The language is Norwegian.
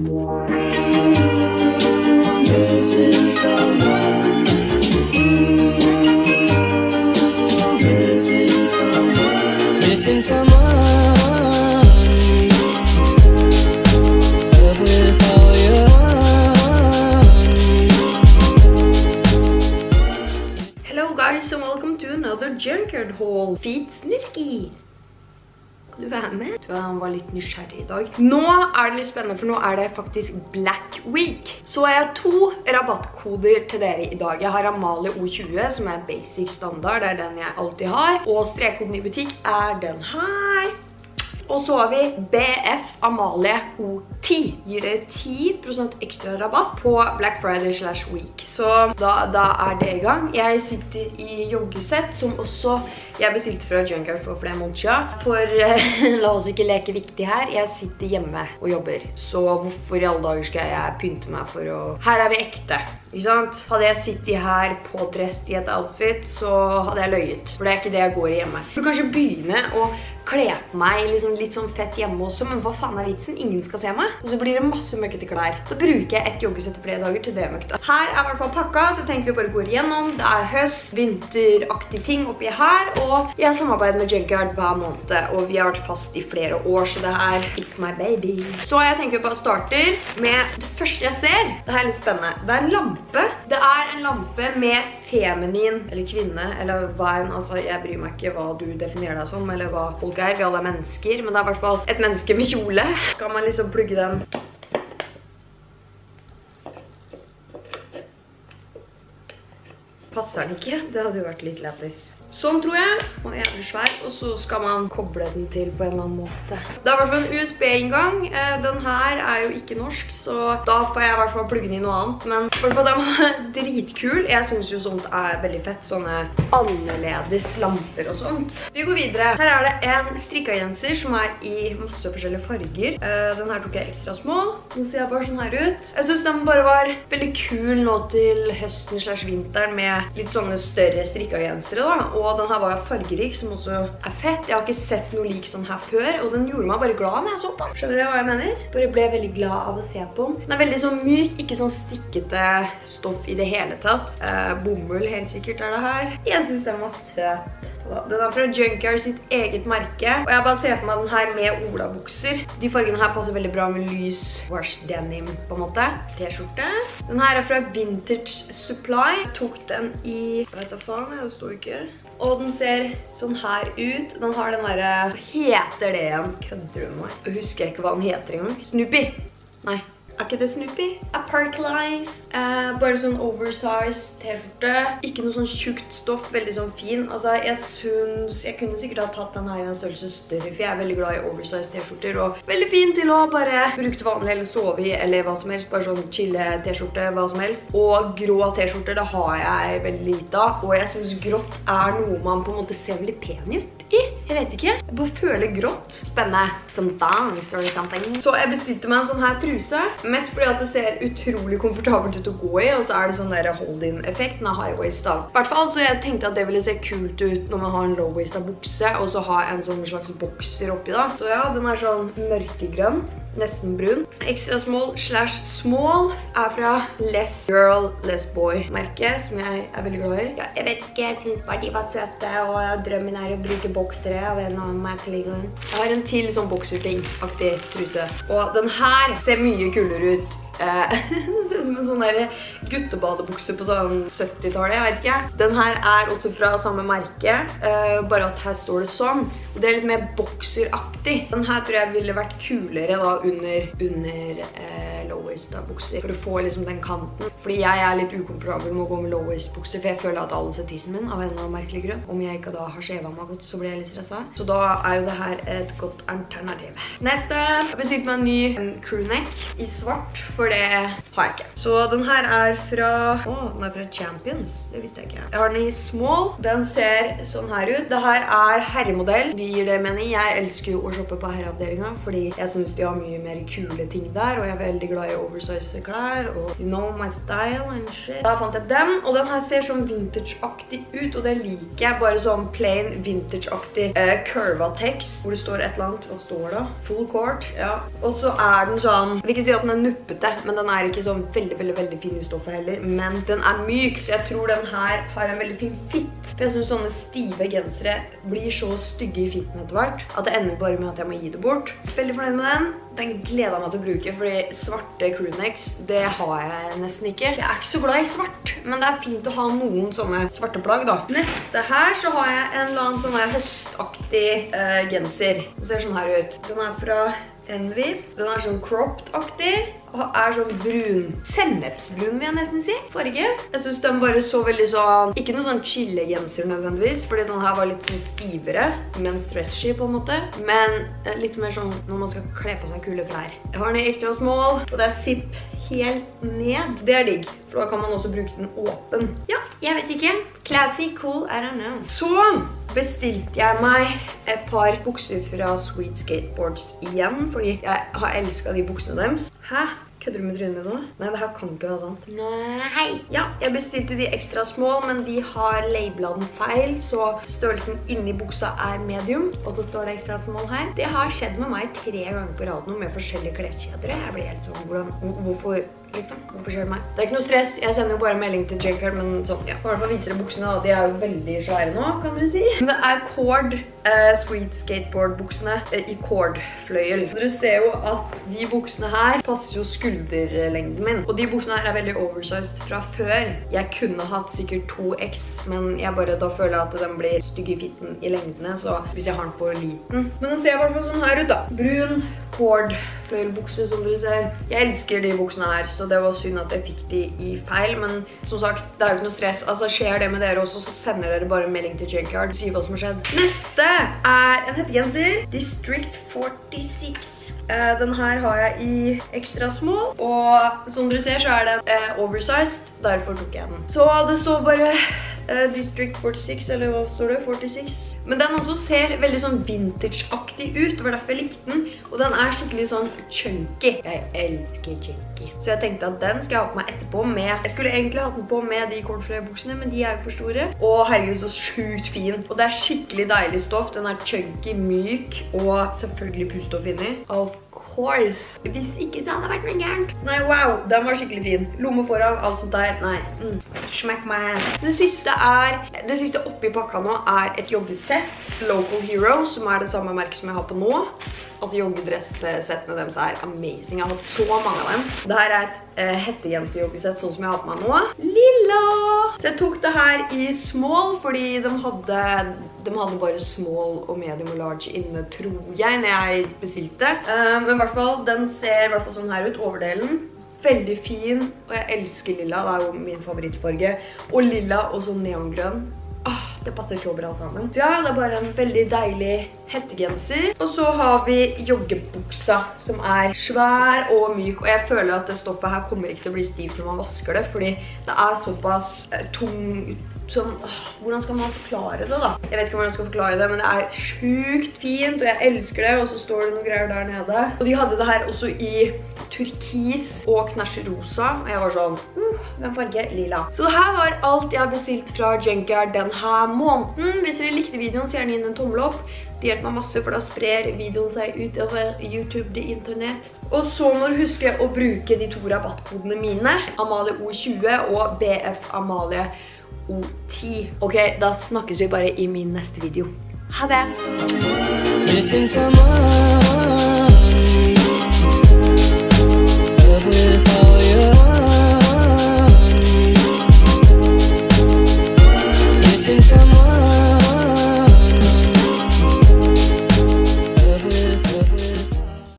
Hello guys and welcome to another Junkyard haul. Feet Snusky. Du være med? Du han var litt nysgjerrig i dag. Nå er det litt spennende, for nå er det faktisk Black Week. Så har jeg to rabattkoder til dere i dag. Jeg har Amalie O20, som er basic standard, det er den jeg alltid har. Og strekkoden i butikk er den her. Og så har vi BF Amalie O10. Gir dere 10% ekstra rabatt på Black Friday slash week. Så da, da er det i gang. Jeg sitter i joggesett, som også jeg bestilte fra Junker for flere måneder siden. For eh, la oss ikke leke viktig her. Jeg sitter hjemme og jobber. Så hvorfor i alle dager skal jeg pynte meg for å... Her er vi ekte. Ikke sant? Hadde jeg sittet her pådrest i et outfit, så hadde jeg løyet. For det er ikke det jeg går i hjemme. Jeg burde kanskje begynne å kle på meg liksom litt sånn fett hjemme også, men hva faen er vitsen? Ingen skal se meg. Og så blir det masse møkkete klær. Da bruker jeg et joggesett i flere dager til det møkkete. Her er i hvert fall pakka, så tenker vi bare går igjennom. Det er høst, vinteraktige ting oppi her, og jeg har samarbeidet med Junkyard hver måned, og vi har vært fast i flere år, så det er it's my baby. Så jeg tenker vi bare starter med det første jeg ser. Det er litt spennende. Det er en lampe. Det er en lampe med feminin, eller kvinne, eller hva enn, altså jeg bryr meg ikke hva du definerer deg som, eller hva folk er, vi alle er mennesker, men det er i hvert fall et menneske med kjole. Skal man liksom plugge den Passer den ikke? Det hadde jo vært litt lættis. Sånn tror jeg. Og jævlig svær. Og så skal man koble den til på en eller annen måte. Det er i hvert fall en USB-inngang. Eh, Den her er jo ikke norsk, så da får jeg i hvert fall plugge den i noe annet. Men i hvert fall den var dritkul. Jeg synes jo sånt er veldig fett. Sånne annerledes lamper og sånt. Vi går videre. Her er det en strikkagenser som er i masse forskjellige farger. Eh, Den her tok jeg ekstra small. Den ser bare sånn her ut. Jeg synes den bare var veldig kul nå til høsten slash vinteren med litt sånne større strikkagensere da. Og den her var fargerik, som også er fett. Jeg har ikke sett noe lik sånn her før, og den gjorde meg bare glad når jeg så på den. Skjønner dere hva jeg mener? Bare ble veldig glad av å se på den. Den er veldig sånn myk, ikke sånn stikkete stoff i det hele tatt. Eh, helt sikkert er det her. Jeg synes den var søt. Den er fra Junkyard sitt eget merke, og jeg bare ser for meg den her med olabukser. De fargene her passer veldig bra med lys wash denim, på en måte. T-skjorte. Den her er fra Vintage Supply. Jeg tok den i, jeg vet du faen, det står ikke. Og den ser sånn her ut. Den har den der, hva heter det igjen? Kødder du meg? meg? Jeg husker ikke hva den heter engang. Snoopy. Nei. Er ikke det Snoopy? A Park Life. Eh, bare sånn oversized t-skjorte. Ikke noe sånn tjukt stoff, veldig sånn fin. Altså, jeg synes, jeg kunne sikkert ha tatt den her i en størrelse større, for jeg er veldig glad i oversized t-skjorter, og veldig fin til å bare bruke til vanlig, eller sove i, eller hva som helst. Bare sånn chille t-skjorte, hva som helst. Og grå t-skjorter, det har jeg veldig lite av, og jeg synes grått er noe man på en måte ser veldig pen ut. Jeg vet ikke. Jeg bare føler grått. Spennende. Some thongs or something. Så jeg bestilte meg en sånn her truse. Mest fordi at det ser utrolig komfortabelt ut å gå i, og så er det sånn der hold-in-effekt av high waist da. Hvertfall, så jeg tenkte at det ville se kult ut når man har en low waist av bukse, og så ha en sånn slags bokser oppi da. Så ja, den er sånn mørkegrønn. Nesten brun. Extra small slash small er fra Less Girl, Less Boy merket, som jeg er veldig glad i. Ja, jeg vet ikke, jeg synes bare de var søte, og drømmen er å bruke boksere av en annen merkelig grunn. Jeg har en til sånn bokserting-aktig truse. Og den her ser mye kulere ut. Eh, den ser ut som en sånn der guttebadebukse på sånn 70-tallet, jeg vet ikke. Den her er også fra samme merke, eh, bare at her står det sånn. Og det er litt mer bokseraktig. Den her tror jeg ville vært kulere da under, under eh, low-waist bukser, for å få liksom den kanten. Fordi jeg er litt ukomfortabel med å gå med low-waist bukser, for jeg føler at alle ser tissen min av en eller annen merkelig grunn. Om jeg ikke da har skjevet meg godt, så blir jeg litt stressa. Så da er jo det her et godt alternativ. Neste, jeg bestilte meg en ny crewneck i svart, for det har jeg ikke. Så den her er fra Å, den er fra Champions. Det visste jeg ikke. Jeg har den i small. Den ser sånn her ut. Det her er herremodell. De gir det mening. Jeg elsker jo å shoppe på herreavdelinga fordi jeg syns de har mye mer kule ting der, og jeg er veldig glad i oversize klær og you know my style and shit. Da fant jeg den, og den her ser sånn vintage-aktig ut, og det liker jeg. Bare sånn plain vintage-aktig eh, curva tekst hvor det står et eller annet. Hva står det? Full court. Ja. Og så er den sånn Jeg vil ikke si at den er nuppete, men den er ikke sånn veldig, veldig, veldig fin i stoffet heller. Men den er myk, så jeg tror den her har en veldig fin fit. For jeg synes sånne stive gensere blir så stygge i fitten etter hvert at det ender bare med at jeg må gi det bort. Veldig fornøyd med den. Den gleder jeg meg til å bruke, fordi svarte crewnecks, det har jeg nesten ikke. Jeg er ikke så glad i svart, men det er fint å ha noen sånne svarte plagg da. Neste her så har jeg en eller annen sånn her høstaktig eh, genser. Den ser sånn her ut. Den er fra Envy. Den er sånn cropped-aktig og er sånn brun. Sennepsbrun vil jeg nesten si. Farge. Jeg synes den bare så veldig sånn, ikke noe sånn chille-genser nødvendigvis, fordi den her var litt sånn stivere, men stretchy på en måte. Men eh, litt mer sånn når man skal kle på seg kule klær. Jeg har den i extra small, og det er zip helt ned. Det er digg, for da kan man også bruke den åpen. Ja, jeg vet ikke. Classy, cool, I don't know. Så bestilte jeg meg et par bukser fra Sweet Skateboards igjen, fordi jeg har elsket de buksene deres. Hæ? Kødder du med trynet mitt nå? Nei, det her kan ikke være sant. Nei. Ja, jeg bestilte de ekstra small, men de har labelet den feil, så størrelsen inni buksa er medium, og så står det ekstra small her. Det har skjedd med meg tre ganger på rad nå med forskjellige kleskjeder. Jeg blir helt sånn, hvorfor, liksom? Det meg? Det er ikke noe stress, jeg sender jo bare melding til J-Card, men sånn, ja. Hvert fall viser dere buksene da, de er jo veldig svære nå, kan dere si. Men det er cord eh, Sweet Skateboard-buksene eh, i cord-fløyel. Dere ser jo at de buksene her passer jo skulderlengden min. Og de buksene her er veldig oversized fra før. Jeg kunne hatt sikkert 2X, men jeg bare da føler jeg at den blir stygg i fitten i lengdene, så hvis jeg har den for liten. Men den ser i hvert fall sånn her ut da. Brun cord fløyelbukse, som du ser. Jeg elsker de buksene her, så det var synd at jeg fikk de i feil, men som sagt, det er jo ikke noe stress. Altså, skjer det med dere også, så sender dere bare en melding til J-Card, sier hva som har skjedd. Neste er en hettegenser. District 46. Eh, Den her har jeg i ekstra small, og som dere ser så er den eh, oversized, derfor tok jeg den. Så det står bare District 46, eller hva står det? 46. Men den også ser veldig sånn vintage-aktig ut, det var derfor jeg likte den. Og den er skikkelig sånn chunky. Jeg elsker chunky. Så jeg tenkte at den skal jeg ha på meg etterpå med... Jeg skulle egentlig hatt den på med de kortfløyebuksene, men de er jo for store. Og herregud, så sjukt fin. Og det er skikkelig deilig stoff. Den er chunky, myk, og selvfølgelig pustoff inni. Of course. Hvis ikke så hadde det vært noe gærent. Nei, wow, den var skikkelig fin. Lomme foran, alt sånt der. Nei, mm. smack my ass. Det siste er, det siste oppi pakka nå er et joggesett. Local Hero, som er det samme merket som jeg har på nå. Altså joggedress-settene deres er amazing. Jeg har hatt så mange av dem. Dette er et uh, hettegenser-joggesett, sånn som jeg har på meg nå. Lilla! Så jeg tok det her i small, fordi de hadde, de hadde bare small og medium og large inne, tror jeg, når jeg bestilte. Uh, men i hvert fall, den ser i hvert fall sånn her ut, overdelen. Veldig fin, og jeg elsker lilla, det er jo min favorittfarge. Og lilla og så neongrønn. Åh, det passer så bra sammen. Så ja, det er bare en veldig deilig hettegenser. Og så har vi joggebuksa, som er svær og myk. Og jeg føler at det stoffet her kommer ikke til å bli stivt når man vasker det, fordi det er såpass eh, tung sånn, hvordan skal man forklare det da? Jeg vet ikke hvordan jeg skal forklare det, men det er sjukt fint, og jeg elsker det, og så står det noen greier der nede. Og de hadde det her også i turkis og knæsjerosa, og jeg var sånn, uh, hvem farge? Lila. Så det her var alt jeg har bestilt fra Junkyard denne måneden. Hvis dere likte videoen, så gjerne inn en tommel opp. Det hjelper meg masse, for da sprer videoen seg utover YouTube, det internett. Og så må du huske å bruke de to rabattkodene mine, Amalie O20 og BF Amalie O10. Ok, da snakkes vi bare i min neste video. Ha det!